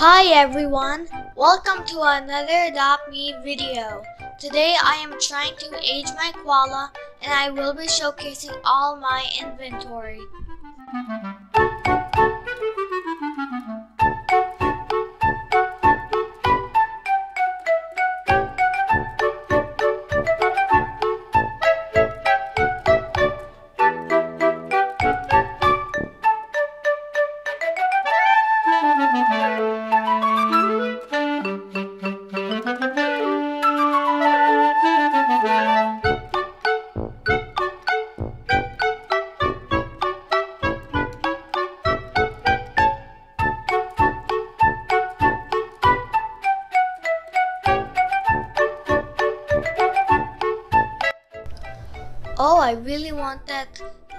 Hi everyone, welcome to another Adopt Me video. Today I am trying to age my koala and I will be showcasing all my inventory.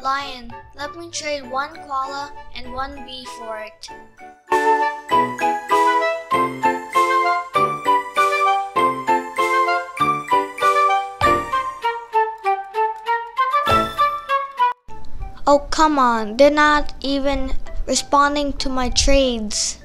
Lion. Let me trade one koala and one bee for it. Oh, come on. They're not even responding to my trades.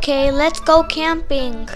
Okay, let's go camping.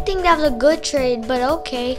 Think that was a good trade, but okay.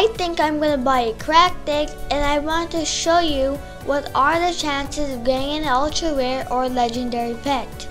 I think I'm gonna buy a cracked egg and I want to show you what are the chances of getting an ultra rare or legendary pet.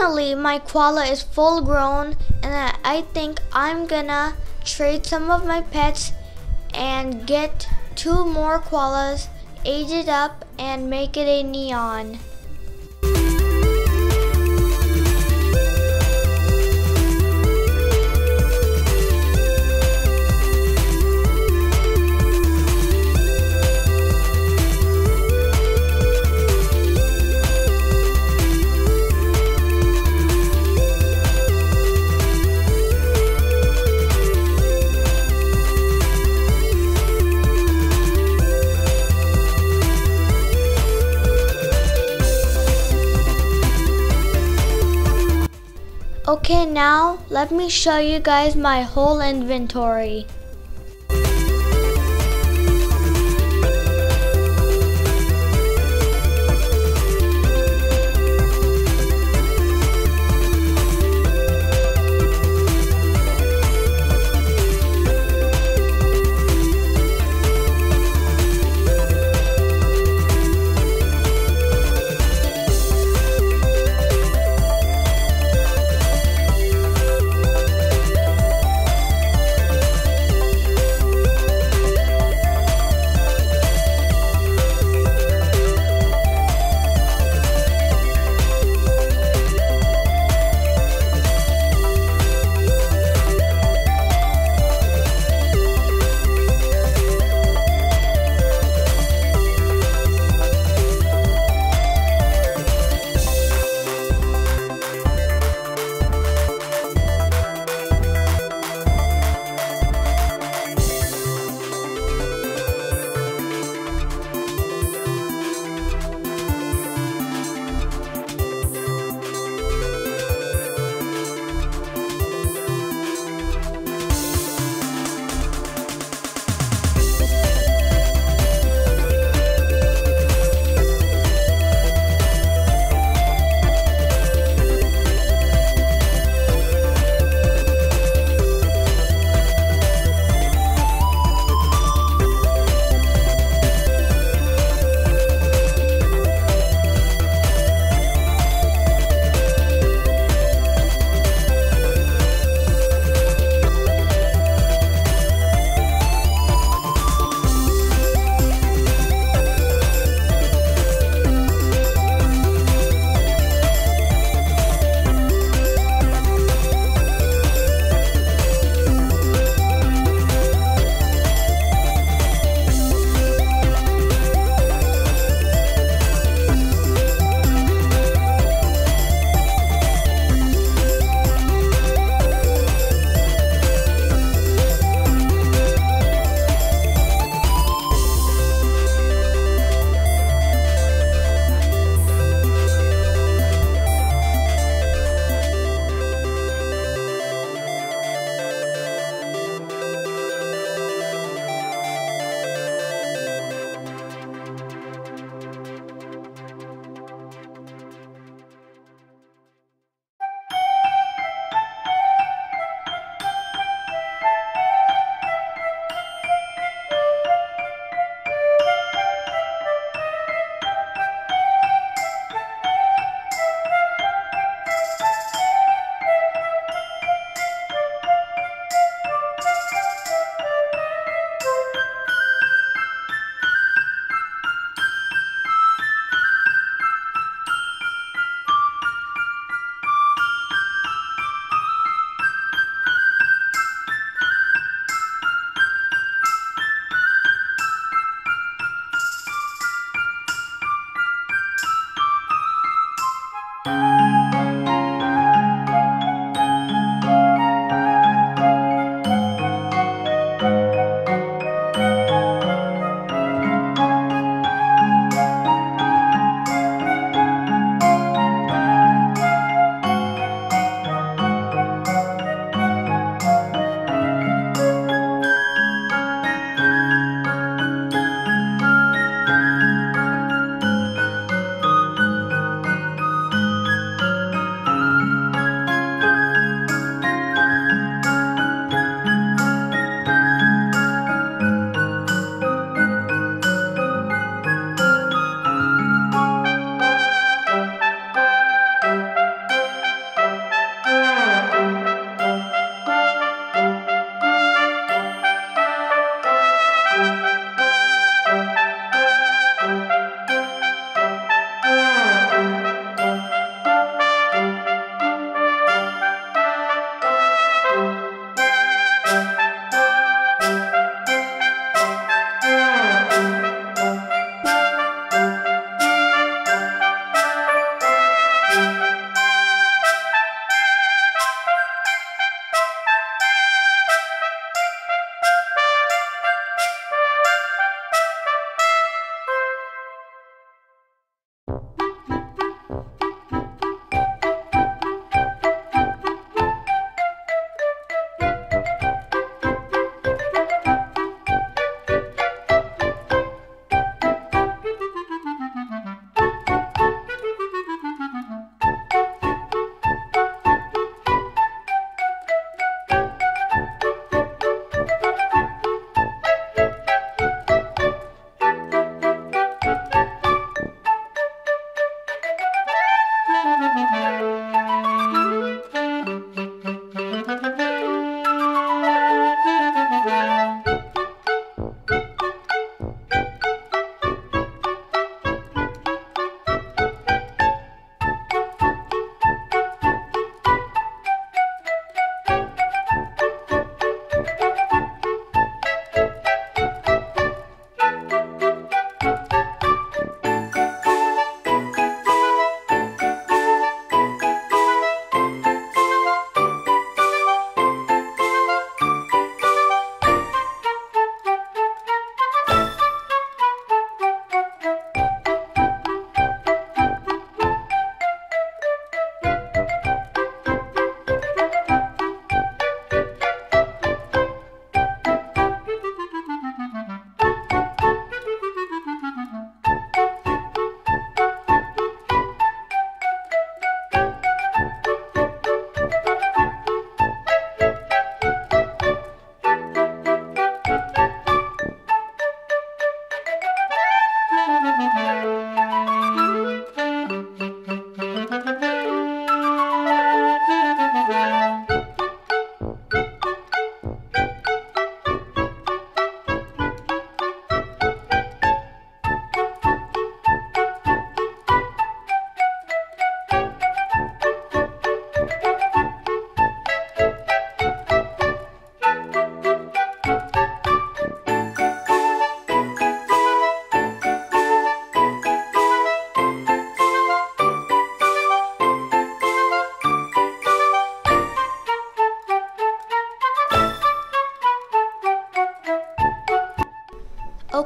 Finally, my koala is full grown and I think I'm gonna trade some of my pets and get two more koalas, age it up and make it a neon. Okay, now let me show you guys my whole inventory. Thank you.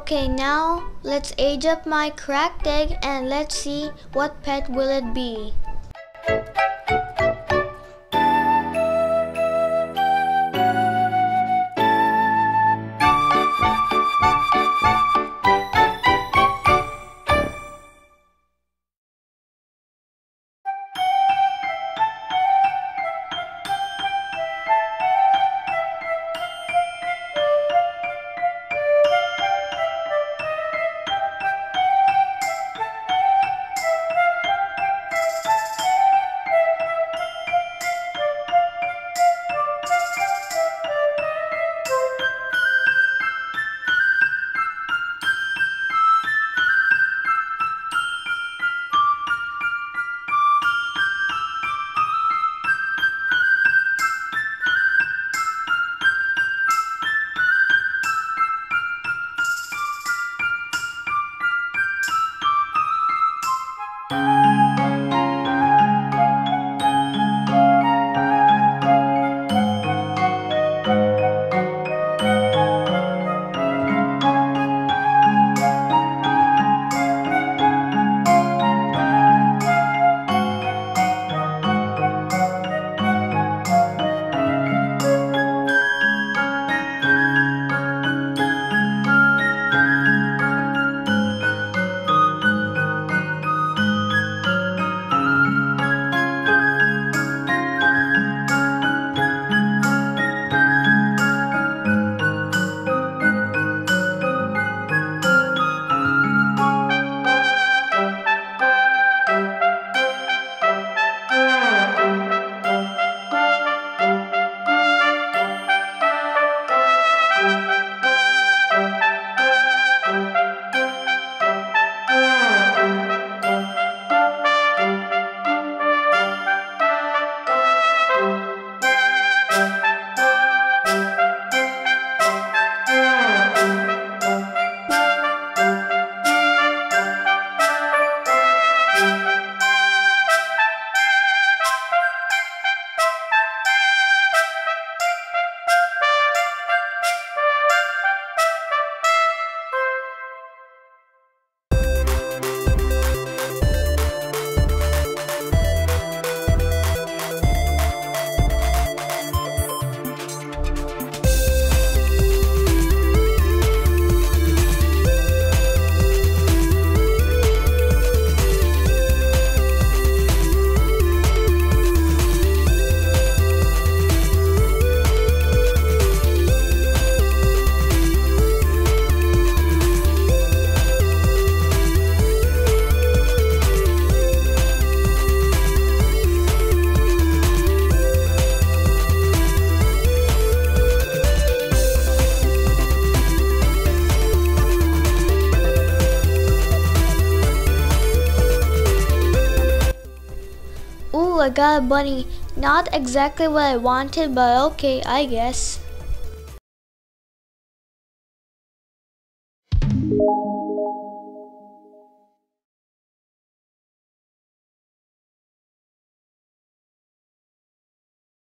Okay, now let's age up my cracked egg and let's see what pet will it be. I got a bunny. Not exactly what I wanted, but okay, I guess.